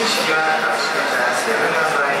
式は確かじゃ